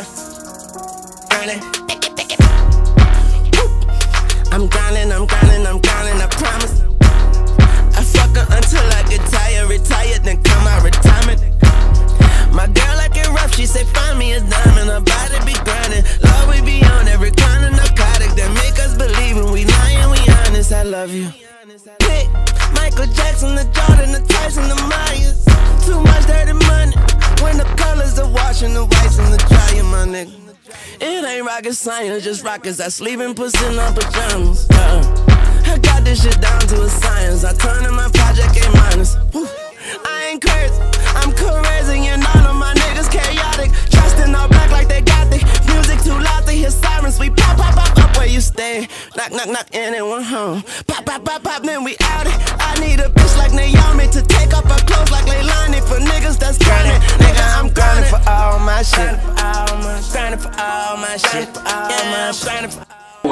grind, grinding. I'm grinding, I'm grinding, rocket science, just rockets that sleep in pussy in our pajamas. Uh, I got this shit down to a science. I turn in my project A minus. I ain't crazy, I'm crazy, and all of my niggas chaotic. Dressed in all black like they got the music too loud to hear sirens. We pop, pop, pop up where you stay. Knock, knock, knock, anyone home. Pop, pop, pop, pop, then we out it. I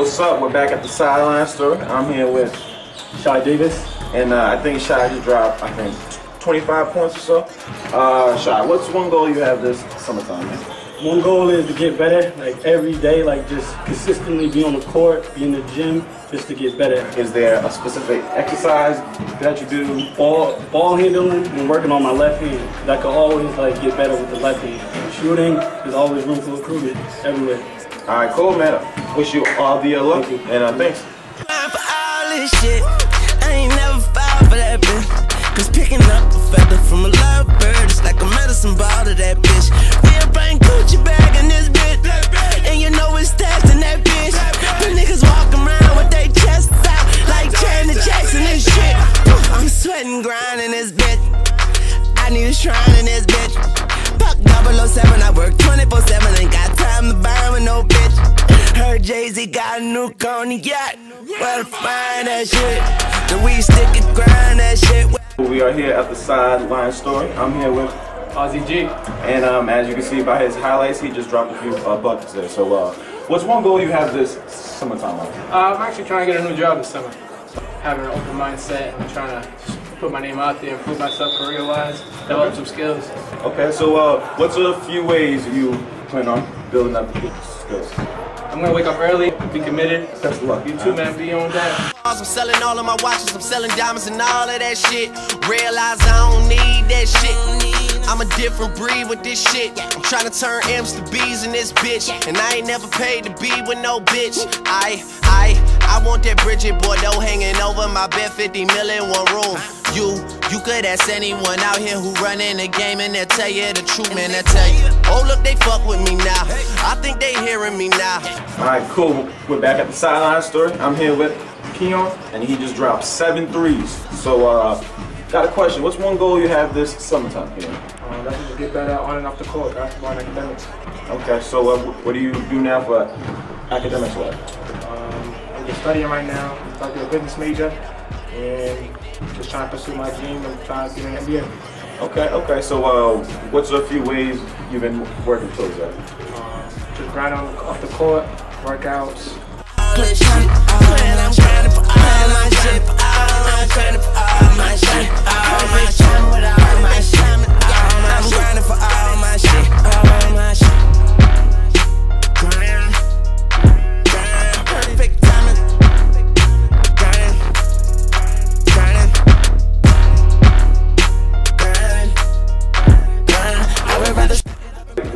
What's up? We're back at the sideline store. I'm here with Shy Davis, and uh, I think Shy just dropped, I think, 25 points or so. Uh, Shy, what's one goal you have this summertime? Man? One goal is to get better, like every day, like just consistently be on the court, be in the gym, just to get better. Is there a specific exercise that you do? Ball, ball handling and working on my left hand. I could always like get better with the left hand. Shooting, there's always room for improvement everywhere. All right, cool, man. Wish you all the uh, luck, and uh, thanks. All this shit. I ain't never fall for that bitch. Cause picking up a feather from a lovebird is like a medicine ball to that bitch. Real brain Gucci bag in this bitch. And you know it's taxed in that bitch. The niggas walk around with their chests out like Janet Jackson and shit. I'm sweating, grinding this bitch. I need a shrine in this bitch. Fuck 007, I work 24 7. Ain't got time to burn with no bitch. Heard Jay Z got a new cognac. Well, find that shit. The weed stick and grind that shit. We are here at the sideline story. I'm here with, Ozzy G. and um, as you can see by his highlights, he just dropped a few uh, buckets there. So, uh, what's one goal you have this summertime? Like? Uh, I'm actually trying to get a new job this summer. Having an open mindset and trying to put my name out there, improve myself career-wise, develop some skills. Okay, so uh, what's a few ways you plan on building up your skills? I'm gonna wake up early, be committed. Best of luck. You too, man. Be on that. I'm selling all of my watches, I'm selling diamonds and all of that shit. Realize I don't need that shit. I'm a different breed with this shit. I'm trying to turn M's to B's in this bitch. And I ain't never paid to be with no bitch. I, I, I want that Brigitte Bardot hanging over my bed, 50 mil in one room. You, you could ask anyone out here who running the game and they'll tell you the truth, man. They'll tell you, oh look, they fuck with me now. I think they hearing me now. All right, cool. We're back at the sideline story. I'm here with Keon, and he just dropped seven threes. So, uh, got a question. What's one goal you have this summertime, Keon? Um, that's just get better on and off the court, basketball and academics. Okay, so uh, what do you do now for academics wise? Um, I'm just studying right now. I'm about to be a business major and just trying to pursue my dream of trying to get an MBA. Okay, okay. So, uh, what's a few ways you've been working towards that? Um, just grind on off the court, workouts,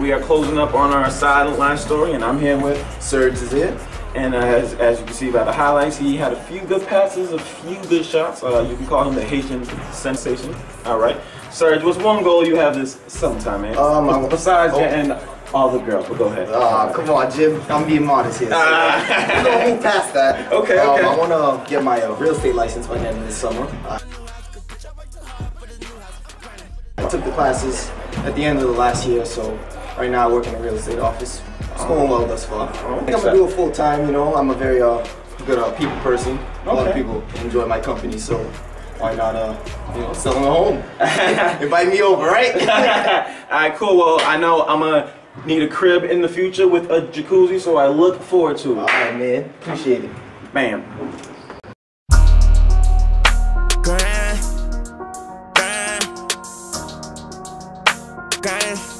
We are closing up on our sideline story, and I'm here with Serge is here. And uh, as, as you can see by the highlights, he had a few good passes, a few good shots. Uh, you can call him the Haitian sensation. All right, Serge, what's one goal you have this summertime, man? Um, besides oh. getting all the girls, but go ahead. Ah, come on, Jim. I'm being modest here. So Ah. we don't move past that. Okay, Um, okay. I want to get my uh, real estate license by the end of this summer. I took the classes at the end of the last year, so right now I work in a real estate office. It's going well thus far. I think I'm gonna do it full time. You know, I'm a very uh, good uh, people person. A lot of people enjoy my company, so why not uh, you know, selling a home? Invite me over, right? all right, cool. Well, I know I'm gonna need a crib in the future with a jacuzzi, so I look forward to it. Alright, man. Appreciate it. Bam. Grind, grind, grind,